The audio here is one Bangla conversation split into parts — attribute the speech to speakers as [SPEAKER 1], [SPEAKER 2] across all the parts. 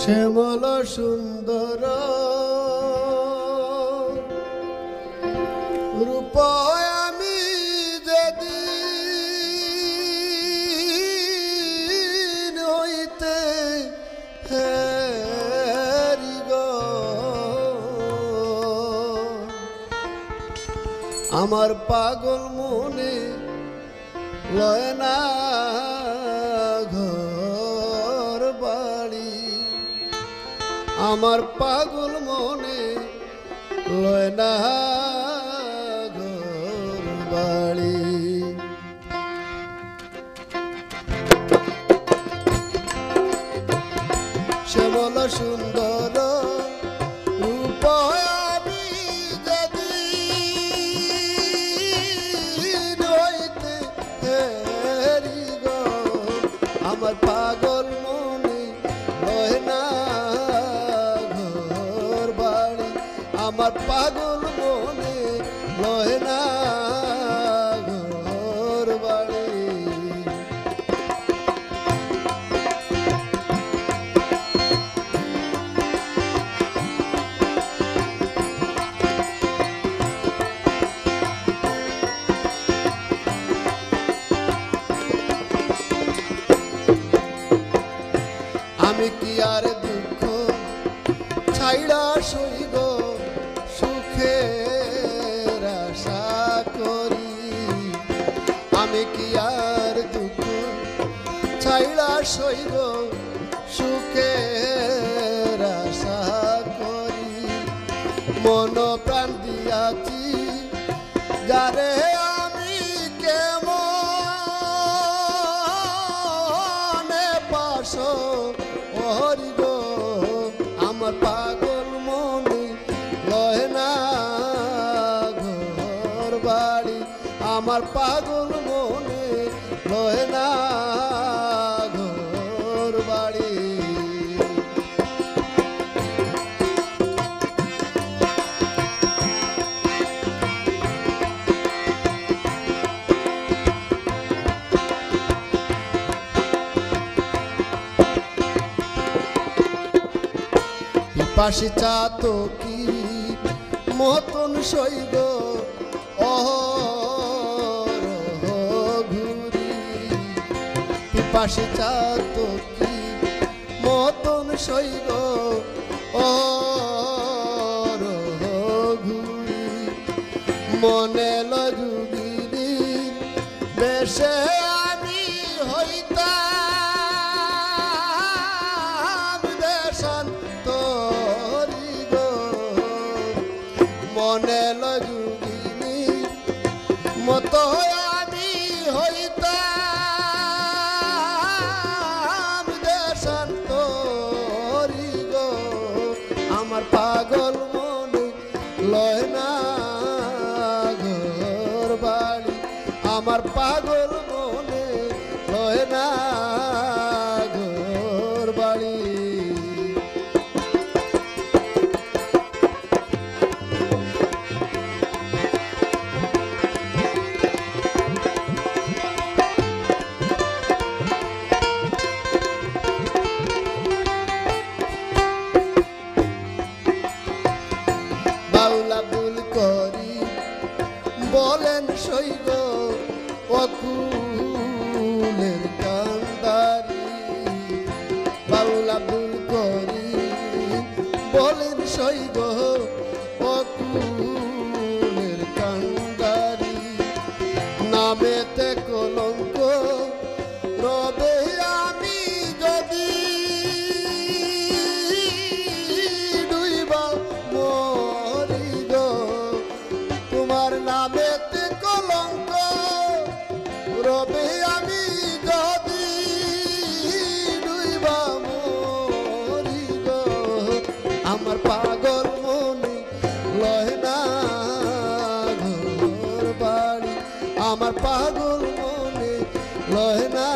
[SPEAKER 1] শ্যামল সুন্দর। রূপ আমি যেদিন হইতে আমার পাগল মনে লয় না। আমার পাগল মনে লয় না ঘর বাড়ি শ্যামল সুন্দর আমার পাগল পাগল মনে রয় না ঘর বাড়ি। আমি কি আর দুঃখ ছাইড়া সইব সইব সুখের আশা করি। মন প্রাণ দিয়াছি, যারে আমি কেমন পাশ হরি গো, আমার পাগল মনে লয় না ঘর বাড়ি। আমার পাগল পিপাসি চাতো কি মতন সইব ঘুরি। পিপাসি চাতো কি মতন ঘুরি। মনে আমার পাগল সৈগ অকুলের কান্দারি নামেতে কলঙ্ক রবে আমি যদি ডুইবা মরি তোমার নামেতে কলঙ্ক রবে লয় না ঘর বাড়ি। আমার পাগল মনে লয় না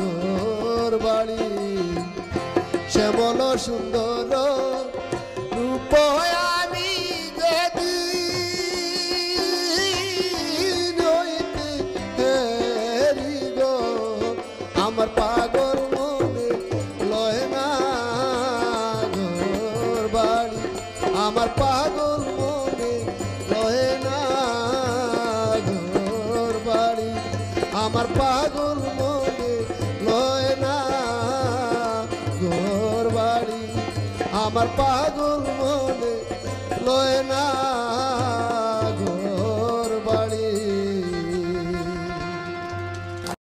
[SPEAKER 1] ঘর বাড়ি। শ্যামল সুন্দর রূপ আমি আমার পাগল আমার পাগল মনে লয় না। ঘর বাড়ি আমার পাগল মনে লয় না।